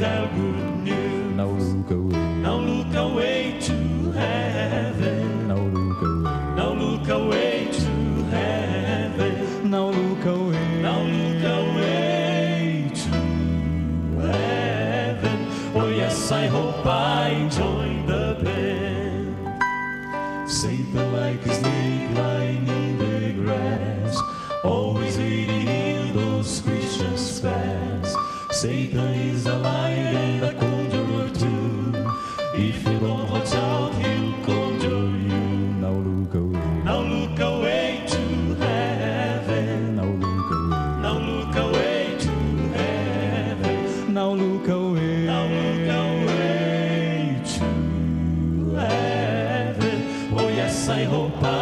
tell good news. Now look away. Now look away to heaven. Now look away. Now look away to heaven. Now look away. Now look away to heaven. Oh yes, I hope I join the band. Satan like a snake lying in the grass, always waiting in those Christians' pass. Satan is Now look away. Now look away to heaven. Oh yes, I hope I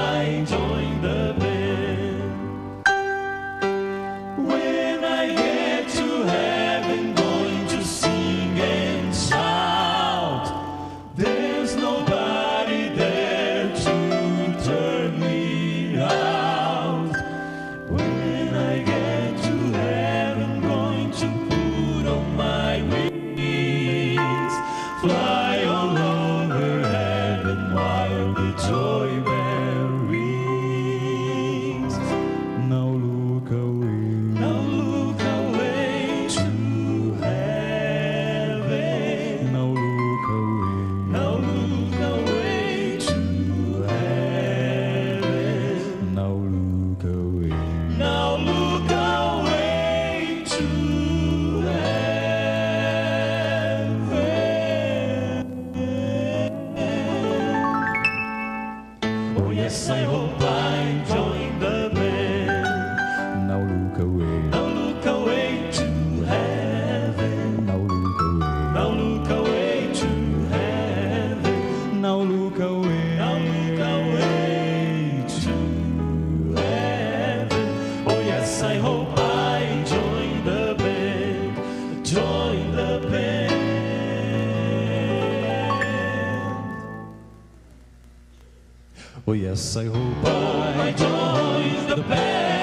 fly all over heaven while the joy bell rings. Now look away. Now look away to heaven. Now look away. Now look away to heaven. Now look away. Oh yes, I hope I join the band. Now look away. Now look away to heaven. Now look away. Now look away to heaven. Now look away. Now look away to heaven. Oh yes, I hope Oh yes, I hope Oh, I join the band.